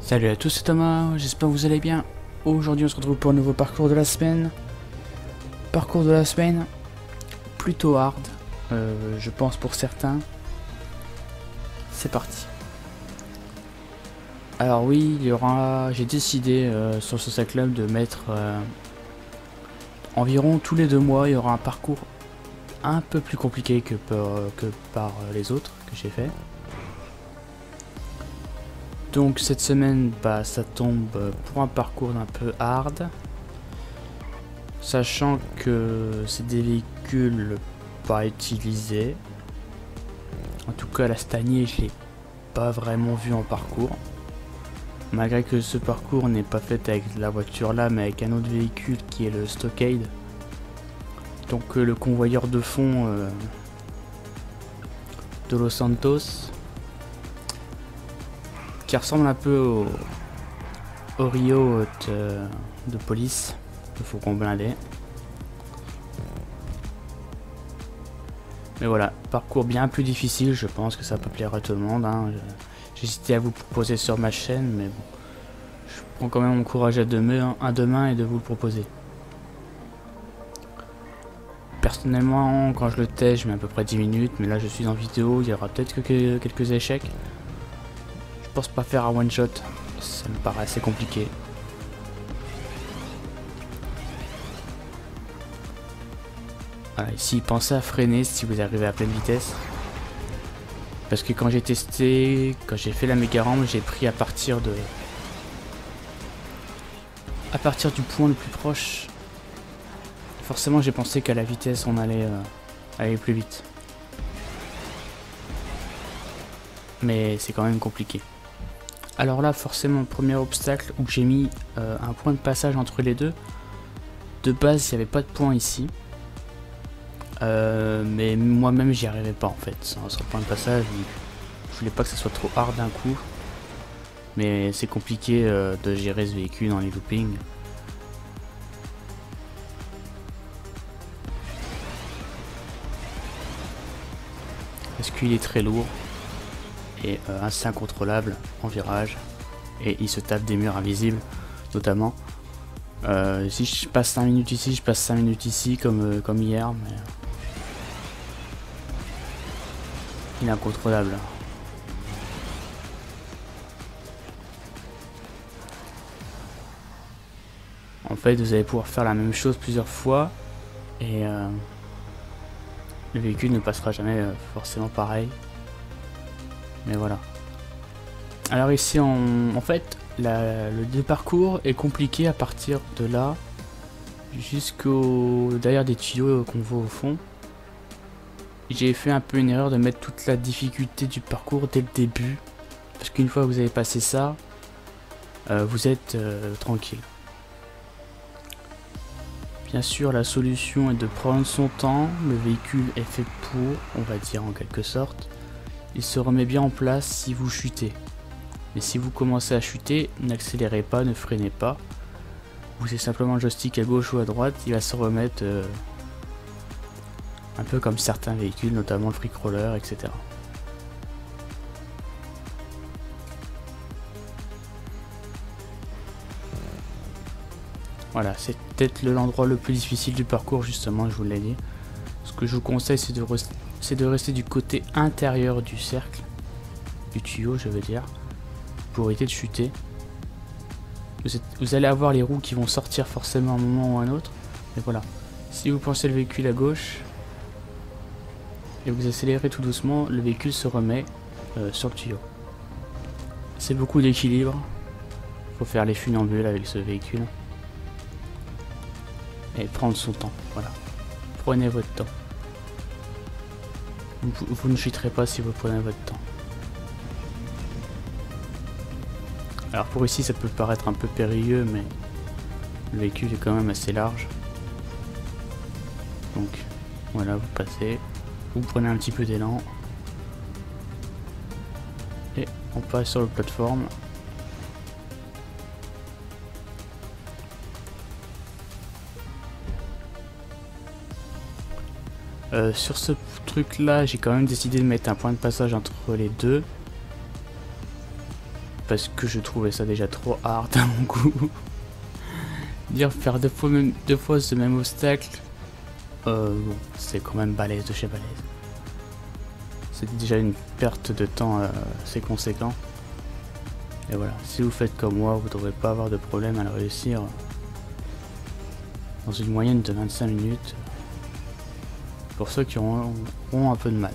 Salut à tous, c'est Thomas, j'espère que vous allez bien. Aujourd'hui on se retrouve pour un nouveau parcours de la semaine. Parcours de la semaine, plutôt hard, euh, je pense pour certains. C'est parti. Alors oui, il y aura, j'ai décidé euh, sur ce Club de mettre euh, environ tous les deux mois, il y aura un parcours un peu plus compliqué que par, les autres que j'ai fait. Donc cette semaine, bah, ça tombe pour un parcours un peu hard. Sachant que c'est des véhicules pas utilisés. En tout cas, la Stanier, je l'ai pas vraiment vu en parcours. Malgré que ce parcours n'est pas fait avec la voiture là, mais avec un autre véhicule qui est le Stockade. Donc euh, le convoyeur de fond euh, de Los Santos qui ressemble un peu au, Rio de, de police. Il faut qu'on. Mais voilà, parcours bien plus difficile, je pense que ça peut plaire à tout le monde. Hein. J'hésitais à vous proposer sur ma chaîne, mais bon. Je prends quand même mon courage à deux, mains, à deux mains et de vous le proposer. Personnellement, quand je le teste, je mets à peu près 10 minutes, mais là je suis en vidéo, il y aura peut-être que quelques échecs. Je pense pas faire un one shot, ça me paraît assez compliqué. Voilà, ici pensez à freiner si vous arrivez à pleine vitesse. Parce que quand j'ai testé, quand j'ai fait la méga rampe, j'ai pris à partir de... À partir du point le plus proche. Forcément j'ai pensé qu'à la vitesse on allait euh, aller plus vite. Mais c'est quand même compliqué. Alors là, forcément, premier obstacle où j'ai mis euh, un point de passage entre les deux. De base, il n'y avait pas de point ici. Euh, mais moi-même, j'y arrivais pas en fait, sans, point de passage. Je voulais pas que ça soit trop hard d'un coup. Mais c'est compliqué euh, de gérer ce véhicule dans les loopings. Parce qu'il est très lourd et euh, assez incontrôlable en virage et il se tape des murs invisibles notamment si je passe 5 minutes ici je passe 5 minutes ici comme, comme hier mais incontrôlable en fait vous allez pouvoir faire la même chose plusieurs fois et le véhicule ne passera jamais forcément pareil mais voilà. Alors ici, en fait, le parcours est compliqué à partir de là jusqu'au derrière des tuyaux qu'on voit au fond. J'ai fait un peu une erreur de mettre toute la difficulté du parcours dès le début. Parce qu'une fois que vous avez passé ça, euh, vous êtes euh, tranquille. Bien sûr, la solution est de prendre son temps. Le véhicule est fait pour, on va dire en quelque sorte. Il se remet bien en place si vous chutez. Mais si vous commencez à chuter, n'accélérez pas, ne freinez pas. Poussez simplement le joystick à gauche ou à droite, il va se remettre euh, un peu comme certains véhicules, notamment le freak roller, etc. Voilà, c'est peut-être l'endroit le plus difficile du parcours, justement, je vous l'ai dit. Ce que je vous conseille, c'est de rester du côté intérieur du cercle, du tuyau je veux dire, pour éviter de chuter. Vous, allez avoir les roues qui vont sortir forcément à un moment ou à un autre, mais voilà. Si vous pensez le véhicule à gauche, et vous accélérez tout doucement, le véhicule se remet euh, sur le tuyau. C'est beaucoup d'équilibre, faut faire les funambules avec ce véhicule. Et prendre son temps, voilà. Prenez votre temps. Vous, ne chuterez pas si vous prenez votre temps. Alors pour ici ça peut paraître un peu périlleux mais le véhicule est quand même assez large. Donc voilà vous passez, vous prenez un petit peu d'élan et on passe sur la plateforme. Euh, sur ce truc là, j'ai quand même décidé de mettre un point de passage entre les deux. Parce que je trouvais ça déjà trop hard à mon goût. Dire faire deux fois, deux fois ce même obstacle, euh, bon, c'est quand même balèze de chez balèze. C'est déjà une perte de temps euh, assez conséquent. Et voilà, si vous faites comme moi, vous ne devrez pas avoir de problème à le réussir dans une moyenne de 25 minutes. Pour ceux qui auront, auront un peu de mal.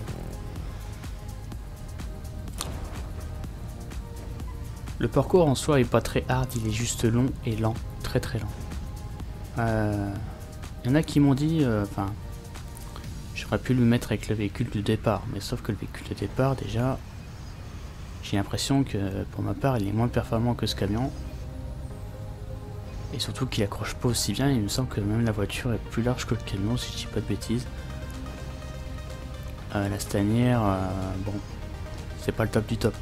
Le parcours en soi est pas très hard, il est juste long et lent, très très lent. Il euh, y en a qui m'ont dit, euh, enfin, j'aurais pu le mettre avec le véhicule de départ, mais sauf que le véhicule de départ, déjà, j'ai l'impression que pour ma part, il est moins performant que ce camion. Et surtout qu'il accroche pas aussi bien, il me semble que même la voiture est plus large que le camion, si je dis pas de bêtises. Euh, la stanière, bon, c'est pas le top du top.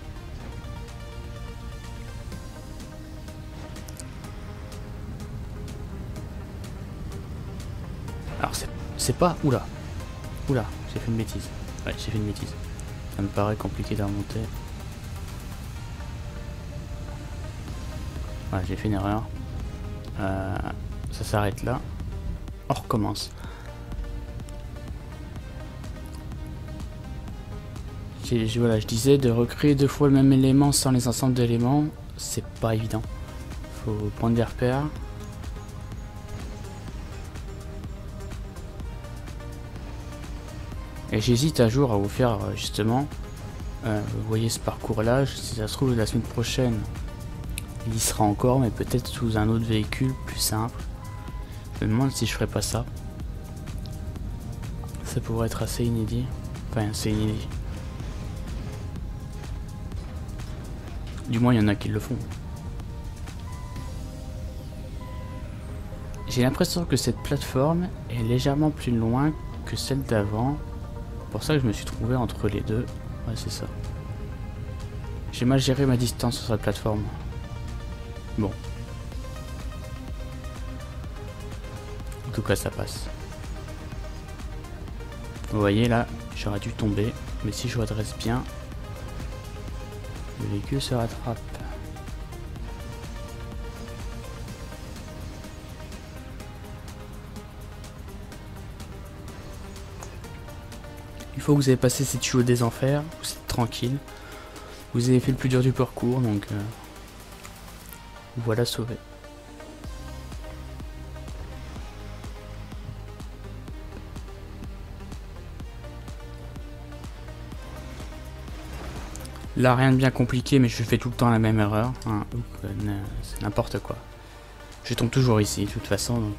C'est pas... Oula. Oula, j'ai fait une bêtise. Ouais, j'ai fait une bêtise. Ça me paraît compliqué de remonter. Ouais, j'ai fait une erreur. Euh, ça s'arrête là. On recommence. voilà, je disais de recréer deux fois le même élément sans les ensembles d'éléments, c'est pas évident. Faut prendre des repères. Et j'hésite un jour à vous faire euh, justement, euh, vous voyez ce parcours là, si ça se trouve la semaine prochaine, il y sera encore, mais peut-être sous un autre véhicule plus simple. Je me demande si je ferais pas ça. Ça pourrait être assez inédit. Enfin, assez inédit. Du moins, il y en a qui le font. J'ai l'impression que cette plateforme est légèrement plus loin que celle d'avant pour ça que je me suis trouvé entre les deux. Ouais, c'est ça. J'ai mal géré ma distance sur cette plateforme. Bon. En tout cas, ça passe. Vous voyez là, j'aurais dû tomber. Mais si je redresse bien, le véhicule se rattrape. Que vous avez passé ces tuyaux des enfers, vous êtes tranquille. Vous avez fait le plus dur du parcours, donc euh, voilà sauvé. Là, rien de bien compliqué, mais je fais tout le temps la même erreur. Hein. Euh, c'est n'importe quoi. Je tombe toujours ici, de toute façon, donc...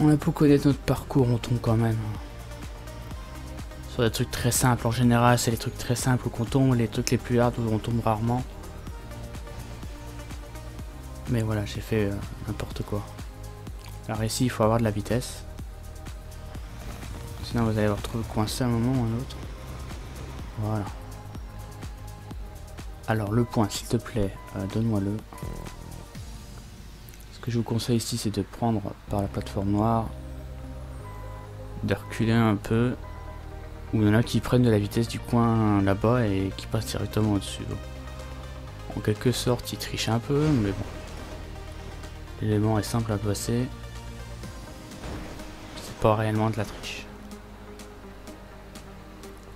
On a beau connaître notre parcours, on tombe quand même. Sur des trucs très simples, en général, c'est les trucs très simples qu'on tombe, les trucs les plus hard où on tombe rarement. Mais voilà, j'ai fait euh, n'importe quoi. Alors ici, il faut avoir de la vitesse. Sinon, vous allez vous retrouver coincé un moment ou un autre. Voilà. Alors, le point, s'il te plaît, euh, donne-moi-le je vous conseille ici, c'est de prendre par la plateforme noire, de reculer un peu, ou il y en a qui prennent de la vitesse du coin là-bas et qui passent directement au-dessus. En quelque sorte, ils trichent un peu, mais bon. L'élément est simple à passer. C'est pas réellement de la triche.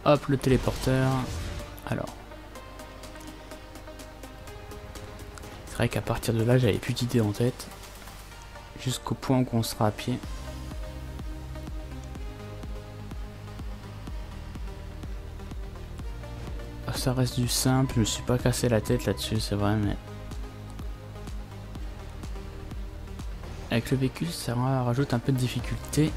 Hop, le téléporteur. Alors. C'est vrai qu'à partir de là, j'avais plus d'idées en tête jusqu'au point où on sera à pied. Ah, ça reste du simple, je me suis pas cassé la tête là-dessus, c'est vrai, mais... Avec le véhicule, ça rajoute un peu de difficulté.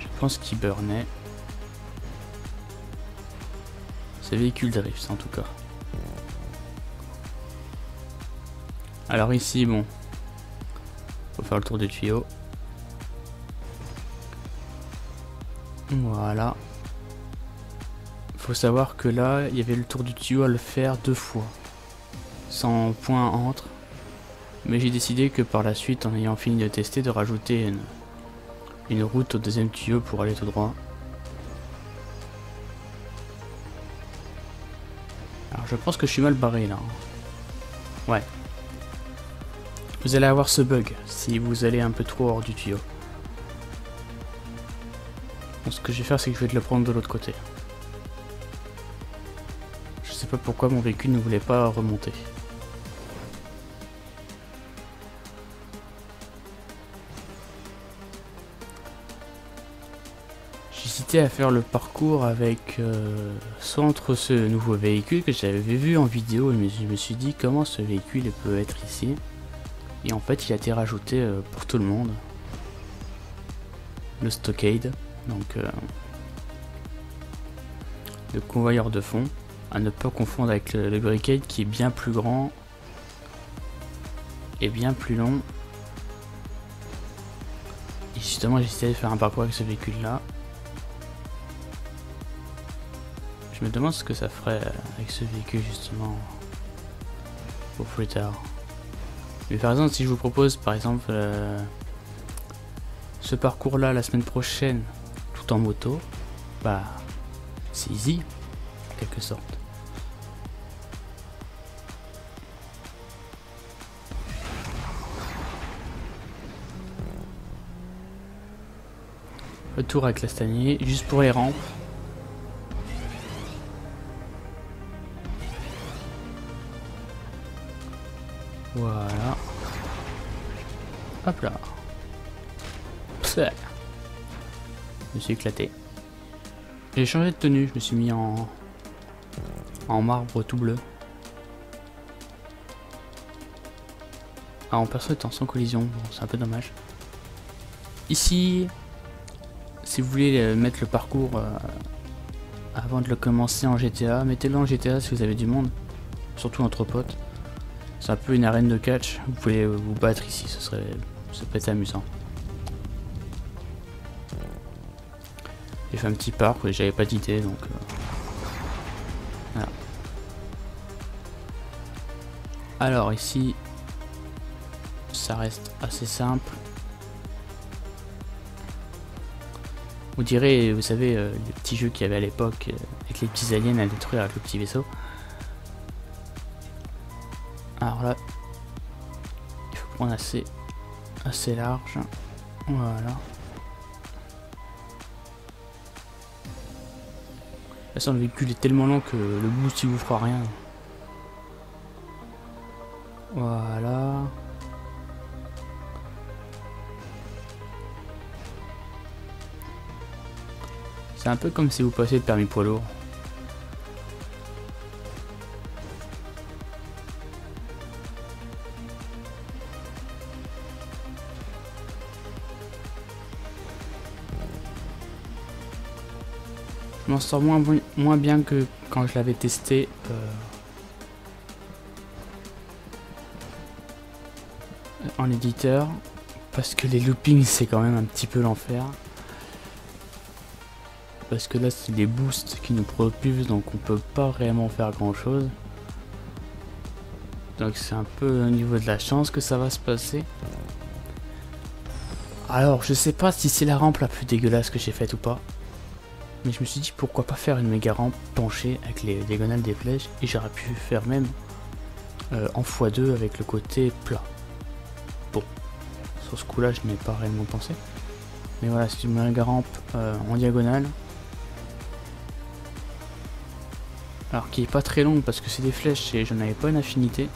Je pense qu'il burnait. C'est véhicule drift en tout cas. Alors ici, bon, faut faire le tour des tuyaux. Voilà. Faut savoir que là, il y avait le tour du tuyau à le faire deux fois. sans point entre. Mais j'ai décidé que par la suite, en ayant fini de tester, de rajouter une route au deuxième tuyau pour aller tout droit. Je pense que je suis mal barré là. Ouais. Vous allez avoir ce bug si vous allez un peu trop hors du tuyau. Ce que je vais faire c'est que je vais te le prendre de l'autre côté. Je sais pas pourquoi mon véhicule ne voulait pas remonter. À faire le parcours avec euh, ce nouveau véhicule que j'avais vu en vidéo et je me suis dit comment ce véhicule peut être ici? Et en fait il a été rajouté euh, pour tout le monde. Le stockade, donc euh, le convoyeur de fond, à ne pas confondre avec le, le qui est bien plus grand et bien plus long. Et justement essayé de faire un parcours avec ce véhicule là. Je me demande ce que ça ferait avec ce véhicule justement pour plus tard. Mais par exemple, si je vous propose par exemple euh, ce parcours là la semaine prochaine tout en moto, bah c'est easy en quelque sorte. Retour avec Castagnier, juste pour les rampes. Voilà. Hop là. Psst. Je me suis éclaté. J'ai changé de tenue, je me suis mis en en marbre tout bleu. Ah, en perso en sans collision, bon, c'est un peu dommage. Ici, si vous voulez euh, mettre le parcours euh, avant de le commencer en GTA, mettez-le en GTA si vous avez du monde, surtout entre potes. C'est un peu une arène de catch. Vous pouvez vous battre ici, ce serait, ça peut être amusant. J'ai fait un petit parc, j'avais pas d'idée donc. Euh. Alors ici, ça reste assez simple. Vous direz, vous savez, euh, les petits jeux qu'il y avait à l'époque euh, avec les petits aliens à détruire avec le petit vaisseau. Alors là, il faut prendre assez, assez large. Voilà. De toute façon, le véhicule est tellement lent que le boost il vous fera rien. Voilà. C'est un peu comme si vous passiez le permis poids lourd. M'en sors moins, moins bien que quand je l'avais testé. euh, en éditeur. Parce que les loopings c'est quand même un petit peu l'enfer. Parce que là c'est les boosts qui nous propulsent donc on peut pas réellement faire grand chose. Donc c'est un peu au niveau de la chance que ça va se passer. Alors je sais pas si c'est la rampe la plus dégueulasse que j'ai faite ou pas. Mais je me suis dit pourquoi pas faire une méga rampe penchée avec les diagonales des flèches et j'aurais pu faire même euh, en x2 avec le côté plat. Bon, sur ce coup là je n'ai pas réellement pensé. Mais voilà, c'est une méga rampe euh, en diagonale. Alors qui est pas très longue parce que c'est des flèches et je n'avais pas une affinité.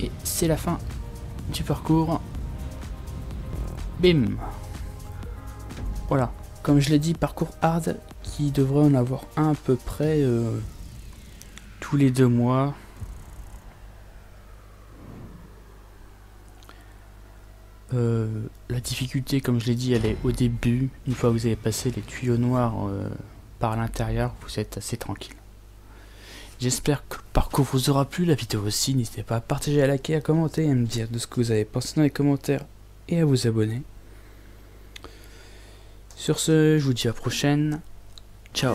Et c'est la fin du parcours. Bim Voilà. Comme je l'ai dit, parcours hard qui devrait en avoir un à peu près euh, tous les deux mois. Euh, la difficulté, comme je l'ai dit, elle est au début. Une fois que vous avez passé les tuyaux noirs euh, par l'intérieur, vous êtes assez tranquille. J'espère que le parcours vous aura plu, la vidéo aussi. N'hésitez pas à partager, à liker, à commenter à me dire de ce que vous avez pensé dans les commentaires et à vous abonner. Sur ce, je vous dis à la prochaine. Ciao.